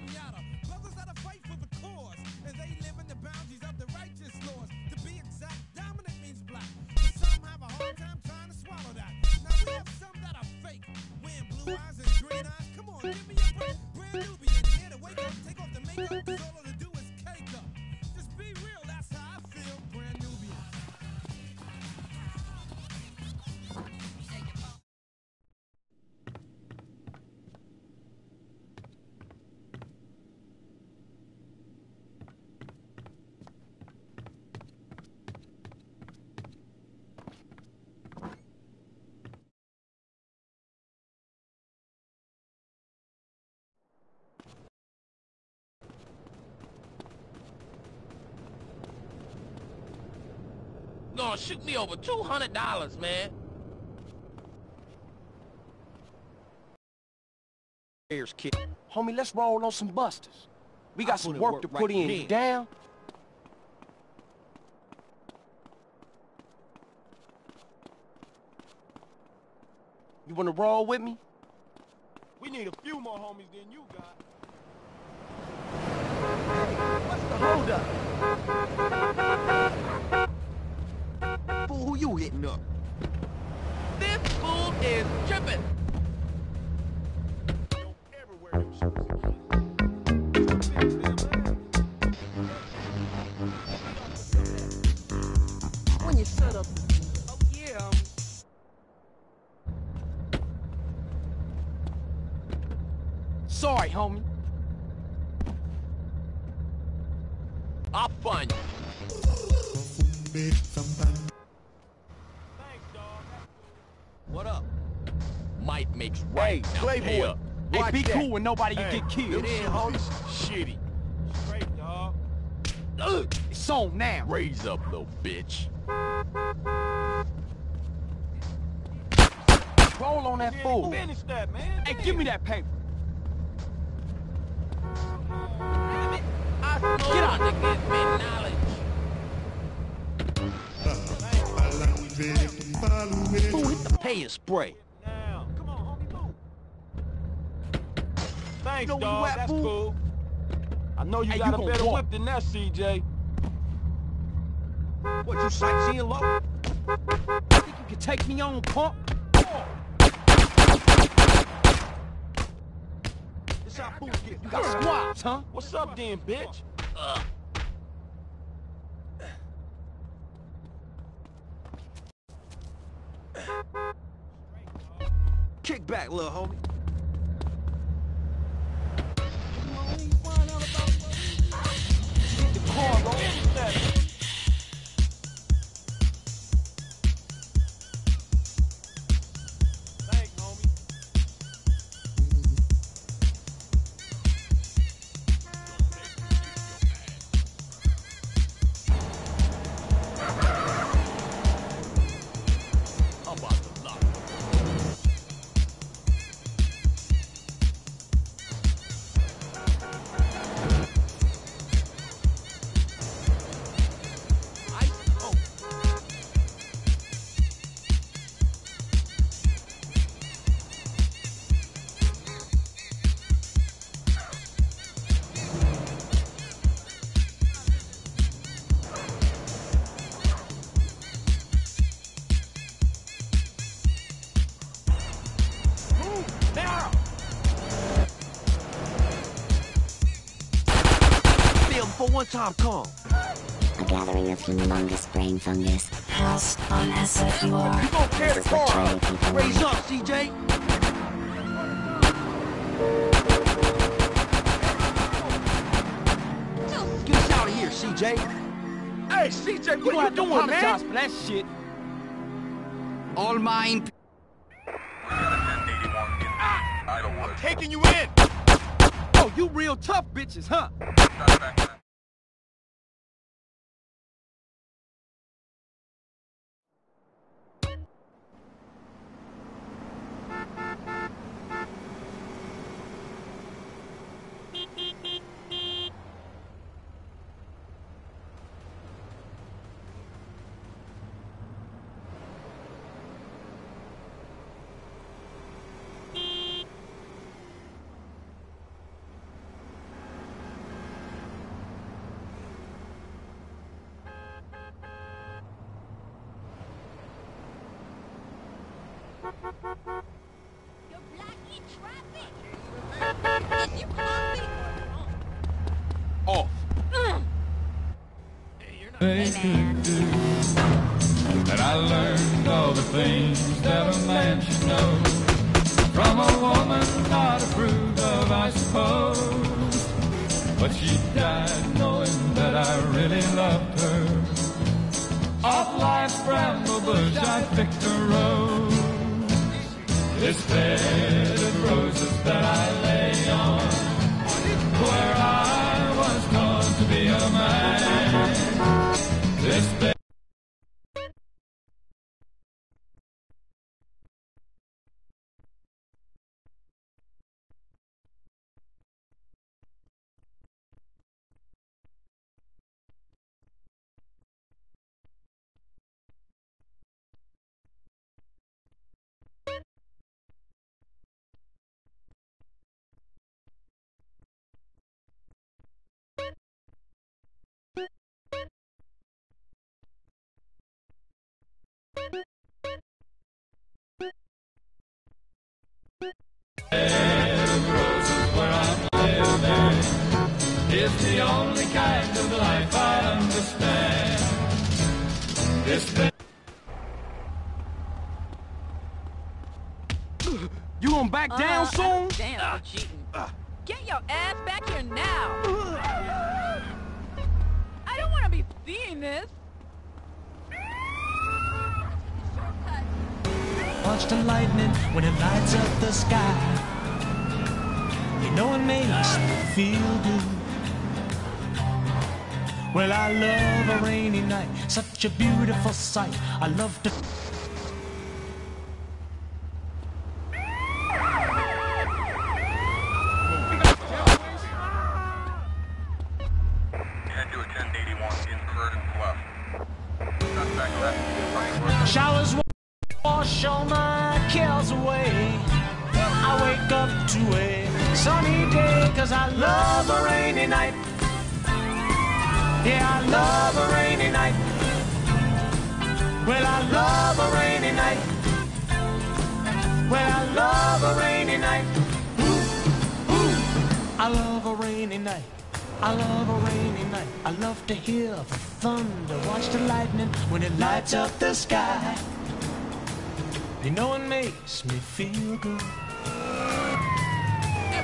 Kenyatta. Brothers that are fight for the cause, and they live in the boundaries of the righteous laws. To be exact, dominant means black. But some have a hard time trying to swallow that. Now we have some that are fake, wearing blue eyes and green eyes. Come on, give me Gonna shoot me over $200, man. Here's kid. Homie, let's roll on some busters. We got some work work to right put in. then. You down? You wanna roll with me? We need a few more homies than you got. What's the holdup? Fool, who you hitting up? This fool is tripping. Everywhere them shoes When you set up. Oh yeah. Sorry, homie. I'll find you. Right. Hey, Playboy. pay up. Hey, Watch be that. cool when nobody can Hey, get killed. them shoes is Shitty. Straight, dog. Ugh. It's on now. Raise up, little bitch. Roll on that Yeah, fool. Finish that, man. Hey, give me that paper. I Get out. to get me knowledge. Fool, hit the pay and spray. Now, come on, homie, move. Thanks, know where you at, That's fool? cool. I know you Hey, got you a better walk. whip than that, CJ. What, you sightseeing low? Think you can take me on, punk? This how fools get. You got squads, huh? What's up, then, bitch? Ugh. Kick back, little homie. Feel for time, come. A gathering of humongous brain fungus. House on SFUR. You gonna tear the This is what car Charlie up. people Raise up, CJ. Get us out of here, CJ. Hey, CJ, what don't are you doing, apologize man? for that shit. All mine. Ah! Taking you in. Oh, you real tough bitches, huh? Off. they could do. And I learned all the things that a man should know from a woman not approved of, I suppose. But she died knowing that I really loved her. Off life's bramble bush, I picked a rose. This bed of roses that I lay on, the only kind of life I understand. This. You gonna back down Uh, soon? Damn, for cheating. Get your ass back here now. I don't want to be seeing this. Watch the lightning when it lights up the sky. You know it makes me feel good. Well, I love a rainy night, such a beautiful sight. I love to. Head to a 1081 incurred and left. Suspect left. Showers wash all my cares away. I wake up to a sunny day, cause I love a rainy night. Yeah, I love a rainy night. Well, I love a rainy night. Well, I love a rainy night. Ooh, ooh. I love a rainy night. I love a rainy night. I love to hear the thunder, watch the lightning when it lights up the sky. You know it makes me feel good.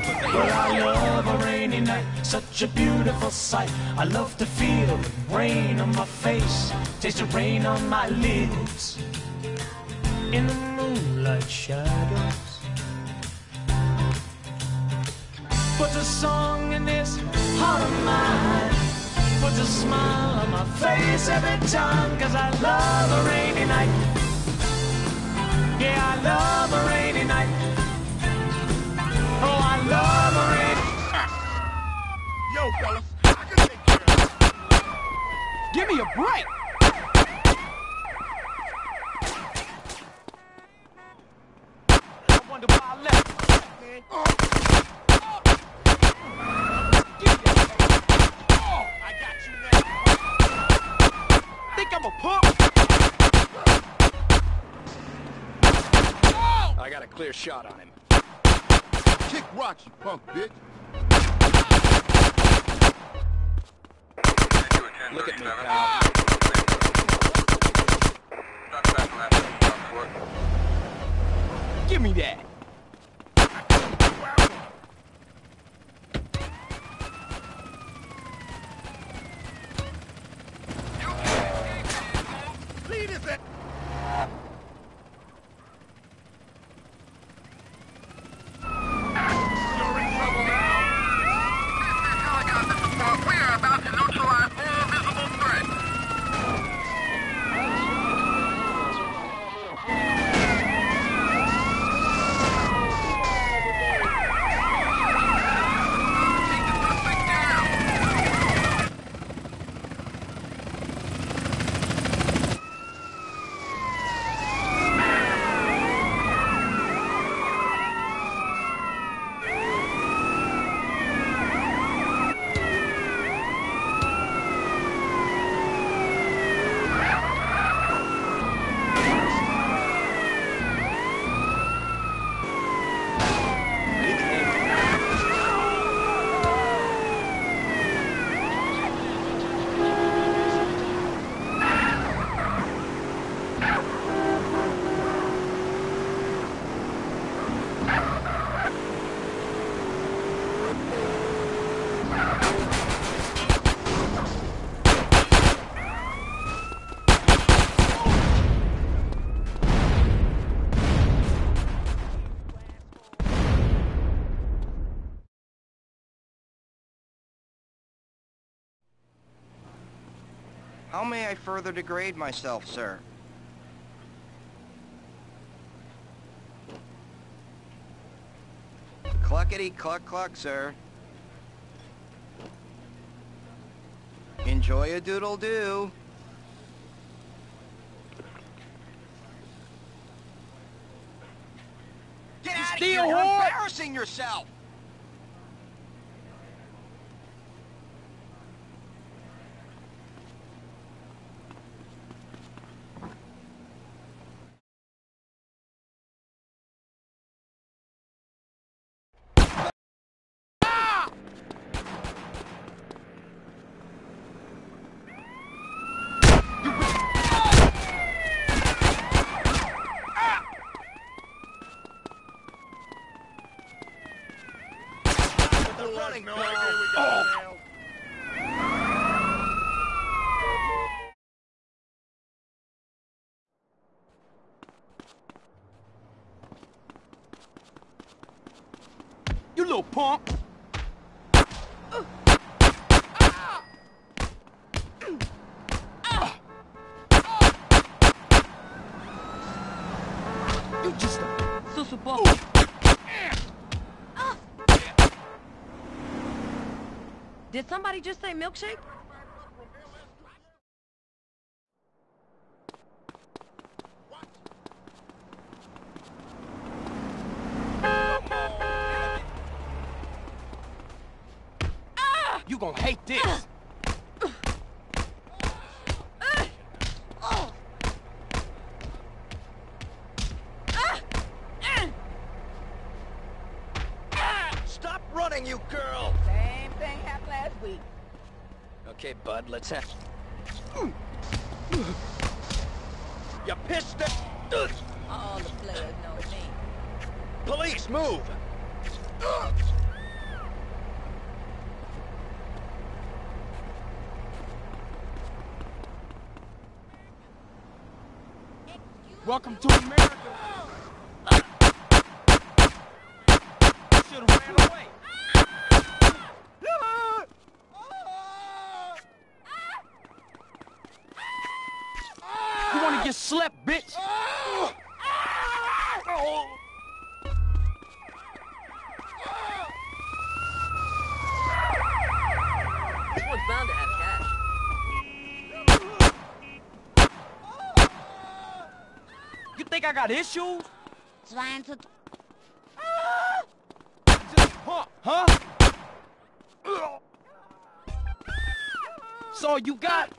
Well, I love a rainy night, such a beautiful sight. I love to feel the rain on my face, taste the rain on my lips. In the moonlight shadows. Put a song in this heart of mine. Put a smile on my face every time, cause I love a rainy night. Yeah, I love a rainy night. Oh, I love rainy Yo, fellas, I can take care of this. Give me a break. I wonder why I left. Man. Give me. Oh, I got you now. Think I'm a punk? I got a clear shot on him. Rocks, you punk bitch. Head to a Look at me, 1037. pal. Southward. Give me that. Leave this at- You're in trouble now. We are about to neutralize all visible threats. How may I further degrade myself, sir? Cluckety cluck cluck, sir. Enjoy a doodle doo. Get out of here! You're embarrassing yourself! running, no idea we got nailed. You! You just a... Susupo. Did somebody just say milkshake? You gonna hate this. Stop running, you girl! Same thing happened last week. Okay, bud, let's have... You pissed it! All the players know me. Police, move! Welcome to got issues? Trying to Huh? Huh? So you got?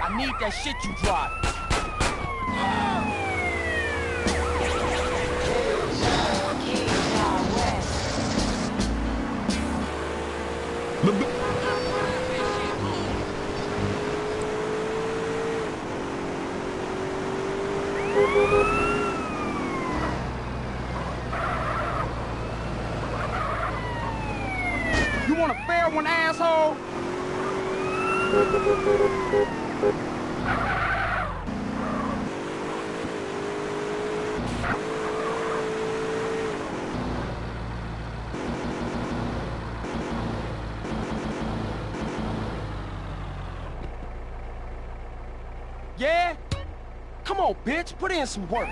I need that shit you drive. You want asshole? Yeah? Come on, bitch, put in some work.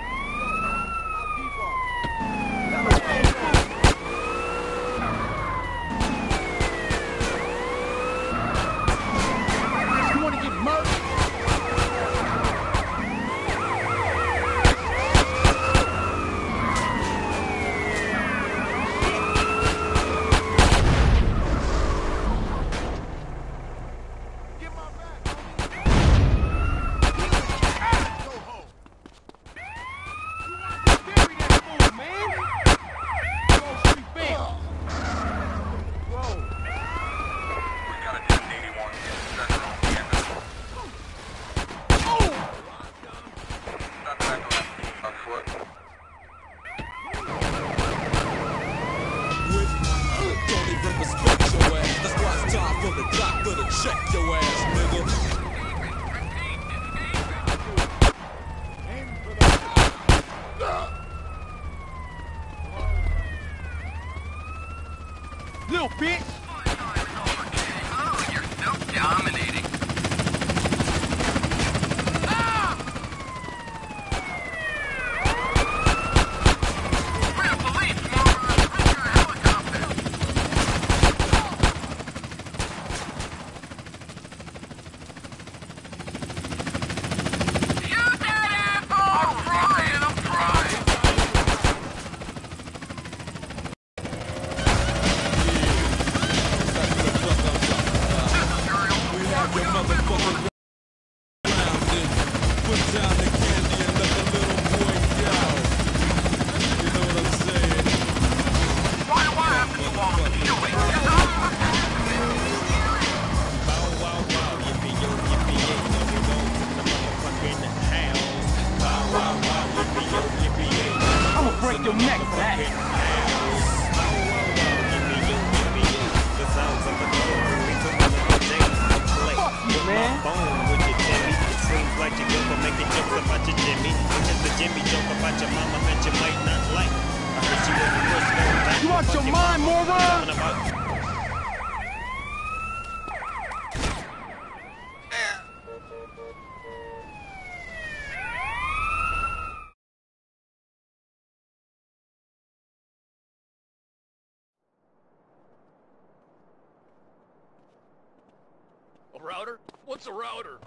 Router? What's a router?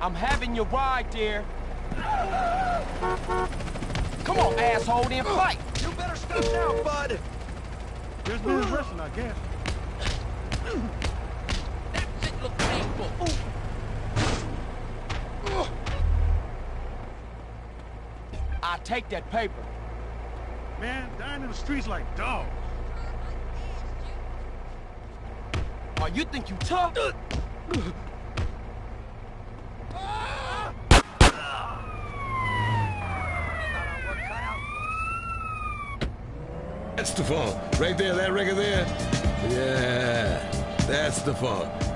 I'm having your ride dear. Come on, asshole, then fight. You better step down, bud. Just been wrestling, I guess. That shit look painful. I take that paper. Man, dying in the streets like dogs. Oh, you think you tough? Uh. That's the funk. Right there, that record there. Yeah, that's the funk.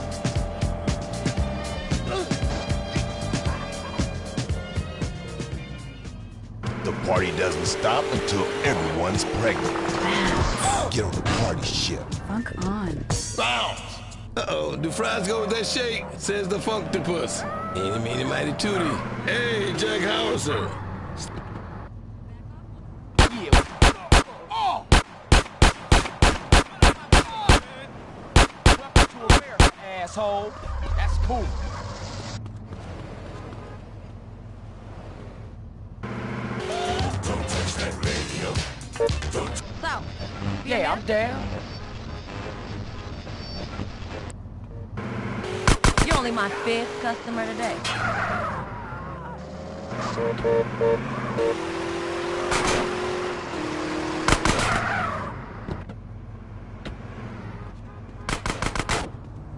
The party doesn't stop until everyone's pregnant. Get on the party ship. Funk on. Bounce! Uh-oh, do fries go with that shake? Says the Funktipus. Eeny, meeny, mighty, tootie. Hey, Jack Howitzer. Yeah. Oh! Welcome to America, asshole. That's cool. Down. you're only my fifth customer today.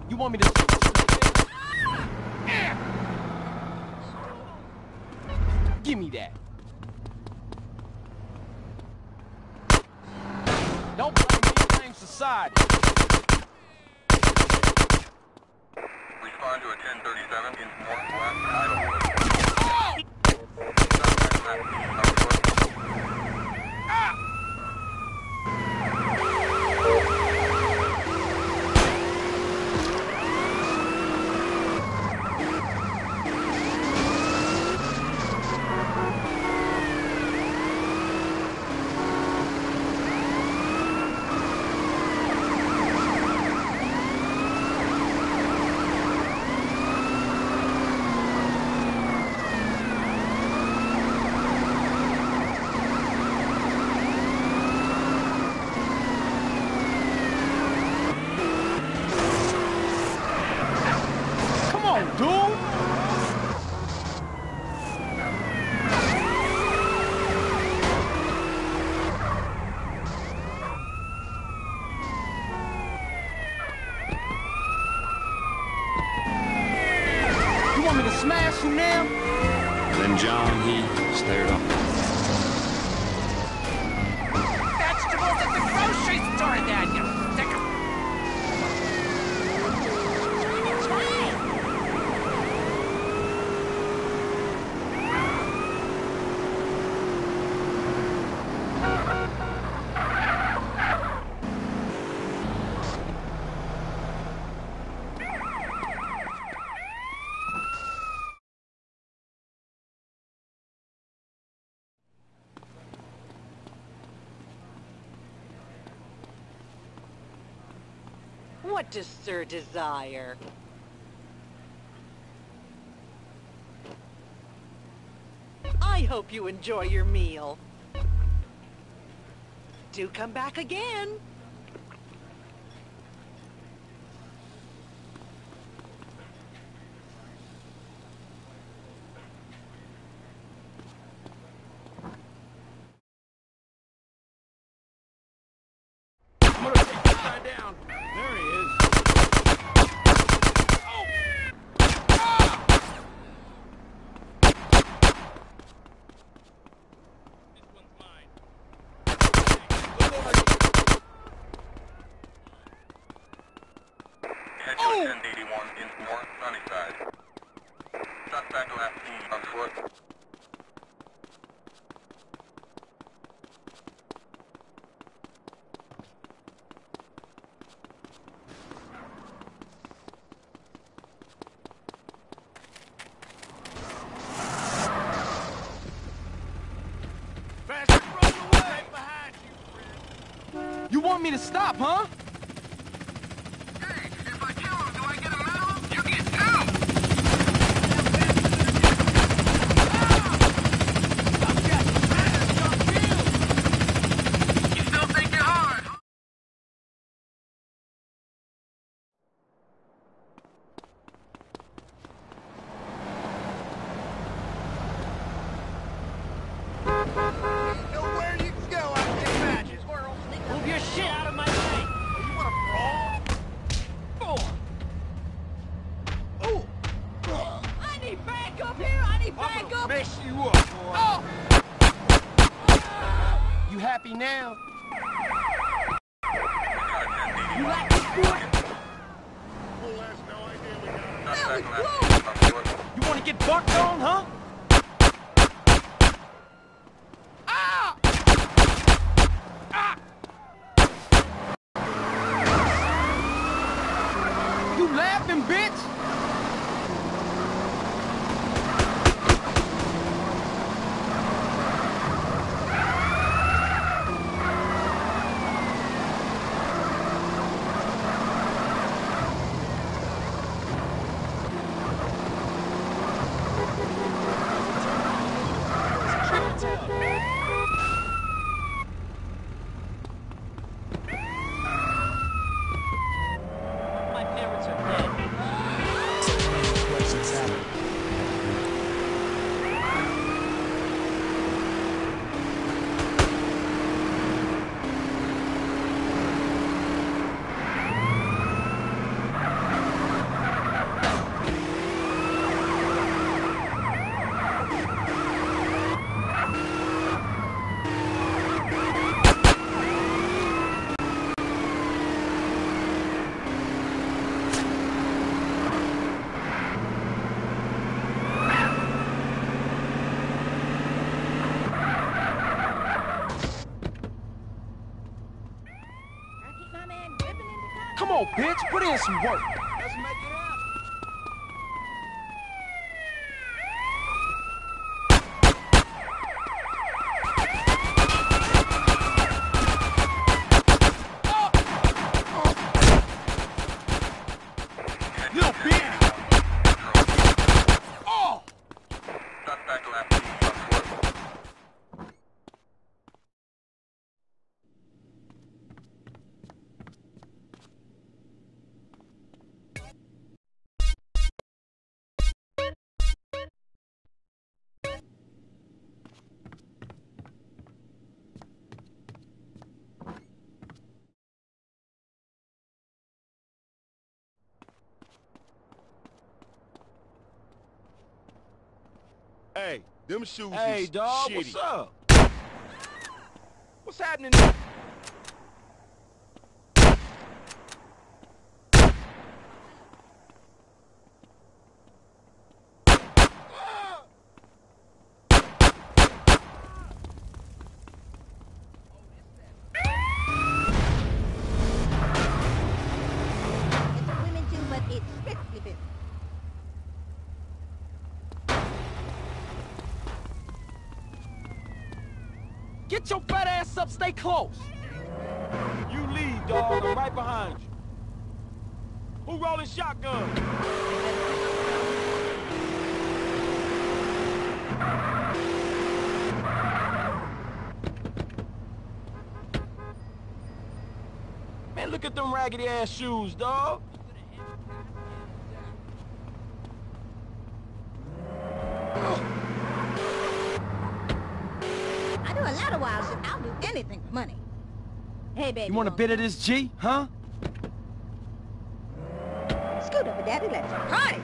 You want me to... Give me that. Don't blame me, society. Respond to a 1037 in northwest Idlewood. register desire. I hope you enjoy your meal. Do come back again. me to stop, huh? Fuck no on, bitch. Put in some work. Them shoes Hey, dog, shitty. what's up? What's happening? Get your fat ass up, stay close. You lead, dog. I'm right behind you. Who rolling shotgun? Man, look at them raggedy ass shoes, dog. Baby. You want a bit of this G, huh? Scoot over, Daddy. Let's party.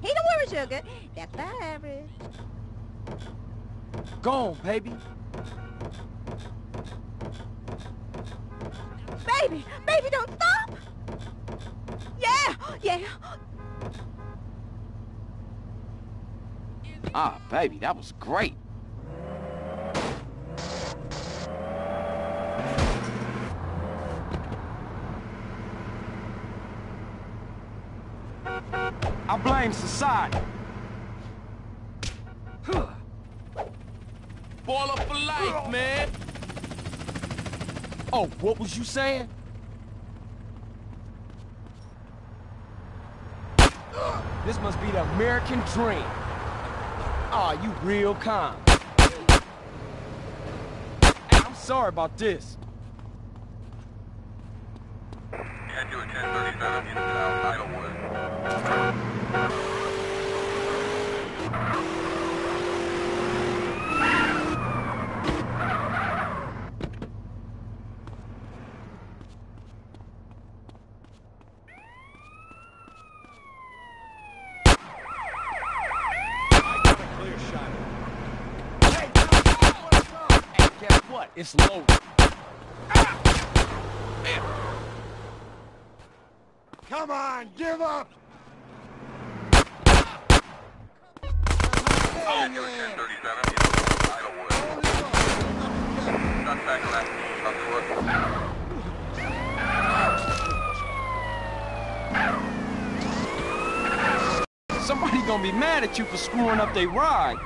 He don't worry, sugar. That's my average. Go on, baby. Baby, baby, don't stop. Yeah, yeah. Ah, baby, that was great. I blame society. Baller for life, man. Oh, what was you saying? This must be the American dream. Aw, you real calm. Hey, I'm sorry about this. Head to a 1037 in South Idlewood. Hey, guess what? It's loaded. Come on, give up! Head to a 1037 in South Idlewood. Suspect left afoot. Somebody gonna be mad at you for screwing up their ride.